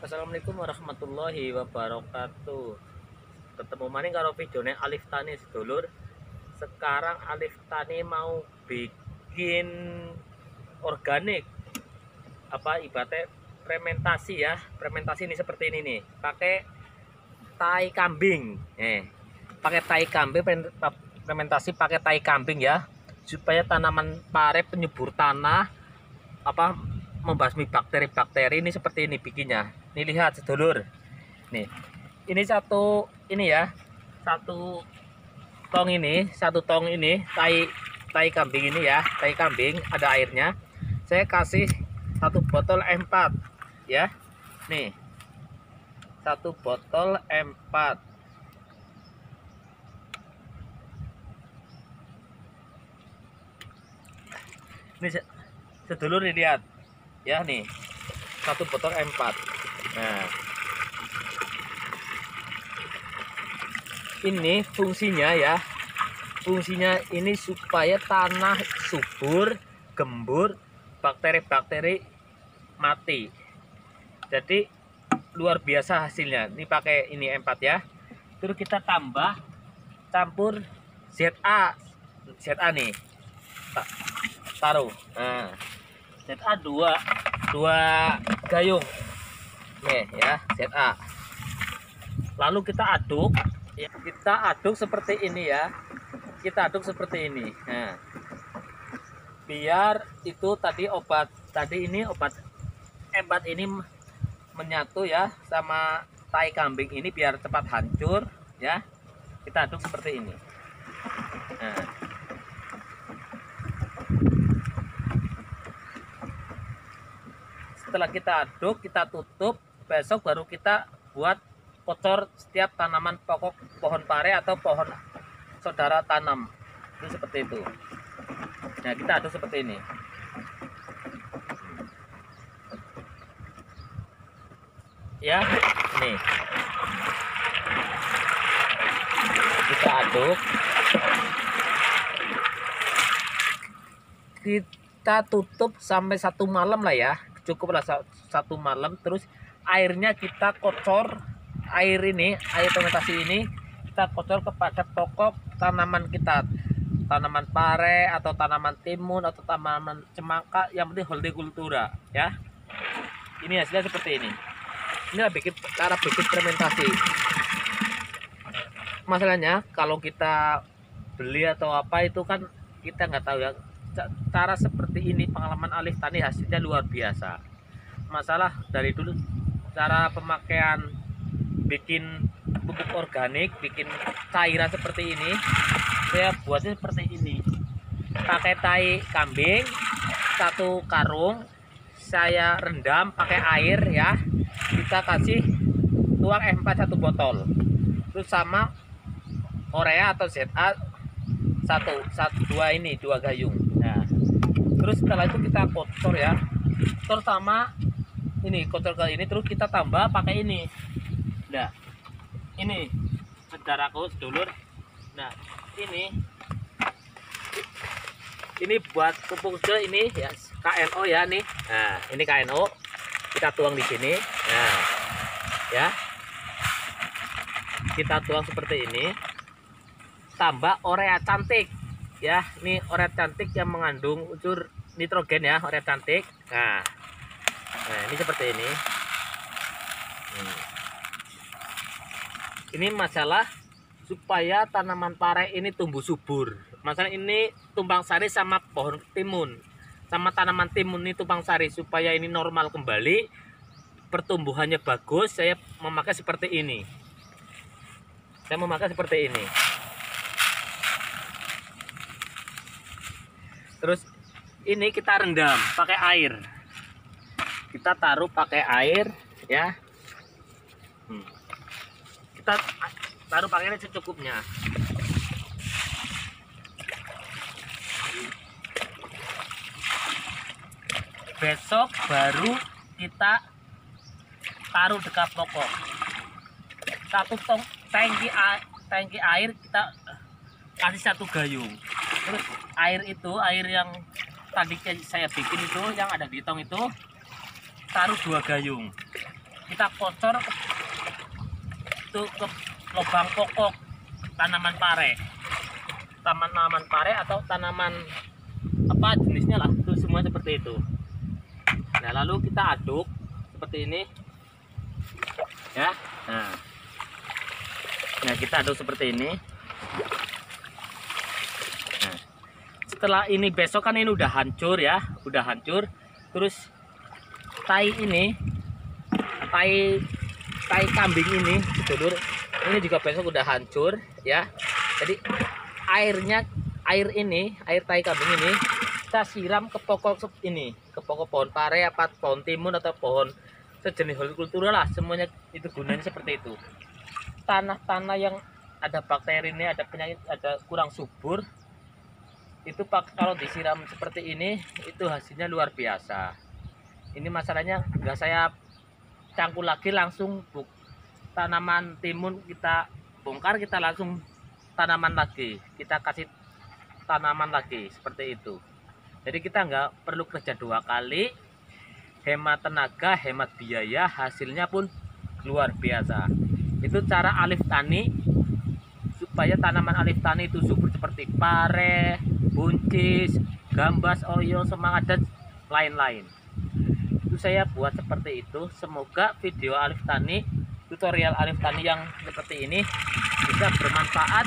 Assalamualaikum warahmatullahi wabarakatuh. Ketemu maning karo videone Alif Tani sedulur. Sekarang Alif Tani mau bikin organik. Apa ibaratnya fermentasi ya. Fermentasi ini seperti ini nih. Pakai tai kambing. Eh, pakai tai kambing fermentasi pakai tai kambing ya. Supaya tanaman pare penyubur tanah apa membasmi bakteri-bakteri ini seperti ini bikinnya ini lihat sedulur. Nih ini satu ini ya satu tong ini satu tong ini tai tai kambing ini ya tai kambing ada airnya. Saya kasih satu botol M4 ya. Nih satu botol M4 ini sedulur lihat ya nih satu botol M4 nah. Ini fungsinya ya. Fungsinya ini supaya tanah subur gembur bakteri-bakteri mati. Jadi luar biasa hasilnya. Ini pakai ini M4 ya. Terus kita tambah campur ZA ZA nih. Taruh. Nah. ZA dua dua gayung nih ya ZA lalu kita aduk. Ya kita aduk seperti ini ya. Kita aduk seperti ini. Nah. Biar itu tadi obat tadi ini obat empat ini menyatu ya sama tai kambing ini biar cepat hancur ya. Kita aduk seperti ini. Nah. Setelah kita aduk kita tutup besok baru kita buat kocor setiap tanaman pokok pohon pare atau pohon saudara tanam. Itu seperti itu. Nah kita aduk seperti ini. Ya nih kita aduk. Kita tutup sampai satu malam lah ya. Cukuplah satu malam. Terus airnya kita kocor air ini air fermentasi ini kita kocor kepada pokok tanaman kita. Tanaman pare atau tanaman timun atau tanaman cemaka yang penting hortikultura ya. Ini hasilnya seperti ini. Inilah bikin cara bikin fermentasi. Masalahnya kalau kita beli atau apa itu kan kita nggak tahu ya. Cara seperti ini pengalaman alih tani hasilnya luar biasa. Masalah dari dulu cara pemakaian bikin pupuk organik bikin cairan seperti ini saya buatnya seperti ini. Pakai tai kambing satu karung saya rendam pakai air ya. Kita kasih tuang M4 satu botol. Terus sama Korea atau ZA satu satu dua ini dua gayung. Nah terus setelah itu kita kotor ya. Kotor sama ini kotor kali ini terus kita tambah pakai ini. Nah ini. Saudaraku sedulur nah ini. Ini buat pupuk ke ini ya KNO ya nih nah ini KNO kita tuang di sini. Nah ya. Kita tuang seperti ini. Tambah orea cantik. Ya ini orea cantik yang mengandung unsur nitrogen ya orea cantik. Nah, nah ini seperti ini. Ini masalah supaya tanaman pare ini tumbuh subur. Masalah ini tumpang sari sama pohon timun sama tanaman timun ini tumpang sari supaya ini normal kembali pertumbuhannya bagus. Saya memakai seperti ini. Saya memakai seperti ini. Terus ini kita rendam pakai air kita taruh pakai air ya. Hmm. kita taruh pakai air secukupnya. Besok baru kita taruh dekat pokok satu tong tangki air tangki air kita kasih satu gayung. Terus air itu air yang tadi saya bikin itu yang ada di tong itu taruh dua gayung. Kita kocor itu ke lubang pokok tanaman pare. Tanaman pare atau tanaman apa jenisnya lah itu semua seperti itu. Nah lalu kita aduk seperti ini. Ya nah. Nah kita aduk seperti ini. Nah, setelah ini besok kan ini udah hancur ya udah hancur. Terus tai ini tai tai kambing ini dulur ini juga besok udah hancur ya. Jadi airnya air ini air tai kambing ini kita siram ke pokok ini ke pokok pohon pare apa pohon timun atau pohon sejenis hortikultura lah semuanya itu gunanya seperti itu. Tanah-tanah yang ada bakteri ini ada penyakit ada kurang subur itu pak kalau disiram seperti ini itu hasilnya luar biasa ini masalahnya enggak saya cangkul lagi langsung buk, tanaman timun kita bongkar kita langsung tanaman lagi. Kita kasih tanaman lagi seperti itu. Jadi kita nggak perlu kerja dua kali hemat tenaga hemat biaya hasilnya pun luar biasa. Itu cara alif tani supaya tanaman alif tani itu subur seperti pare buncis gambas oyo semangat dan lain-lain saya buat seperti itu. Semoga video alif tani tutorial alif tani yang seperti ini bisa bermanfaat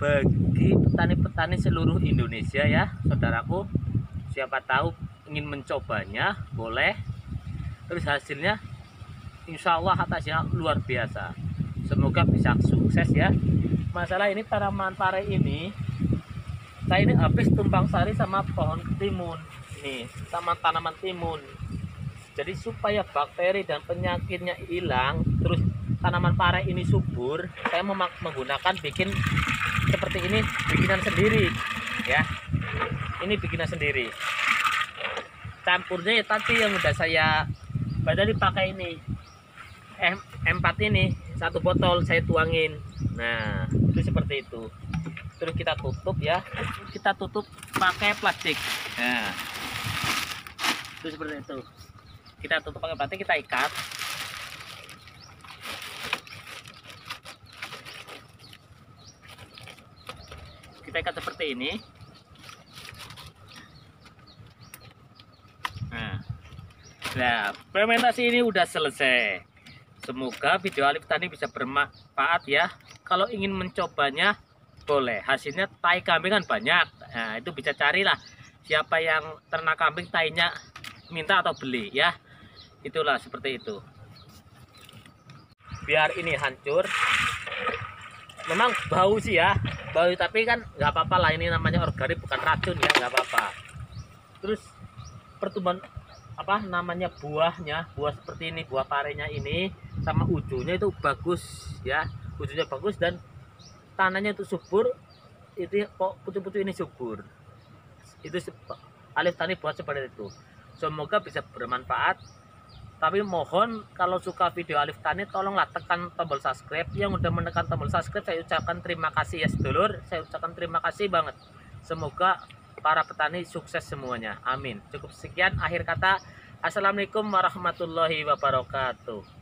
bagi petani-petani seluruh Indonesia ya saudaraku. Siapa tahu ingin mencobanya boleh. Terus hasilnya insya Allah atasnya luar biasa. Semoga bisa sukses ya. Masalah ini tanaman pare ini saya ini habis tumpang sari sama pohon timun ini sama tanaman timun jadi supaya bakteri dan penyakitnya hilang terus tanaman pare ini subur saya menggunakan bikin seperti ini bikinan sendiri ya. Ini bikinan sendiri. Campurnya ya tadi yang udah saya padahal dipakai ini. M M4 ini satu botol saya tuangin. Nah itu seperti itu. Terus kita tutup ya. Kita tutup pakai plastik. Nah itu seperti itu kita tutup pakai plastik kita ikat kita ikat seperti ini Nah, fermentasi ini udah selesai. Semoga video Alif Tani bisa bermanfaat ya. Kalau ingin mencobanya, boleh. Hasilnya tai kambing kan banyak. Nah, itu bisa carilah siapa yang ternak kambing tainya minta atau beli ya. Itulah seperti itu. Biar ini hancur. Memang bau sih ya, bau tapi kan nggak apa-apa lah ini namanya organik bukan racun ya nggak apa-apa. Terus pertumbuhan apa namanya buahnya buah seperti ini buah parenya ini sama ujungnya itu bagus ya ujungnya bagus dan tanahnya itu subur itu kok putu-putu ini subur itu alif tani buat seperti itu semoga bisa bermanfaat tapi mohon kalau suka video Alif Tani tolonglah tekan tombol subscribe yang udah menekan tombol subscribe saya ucapkan terima kasih ya sedulur saya ucapkan terima kasih banget semoga para petani sukses semuanya. Amin. Cukup sekian akhir kata. Assalamualaikum warahmatullahi wabarakatuh.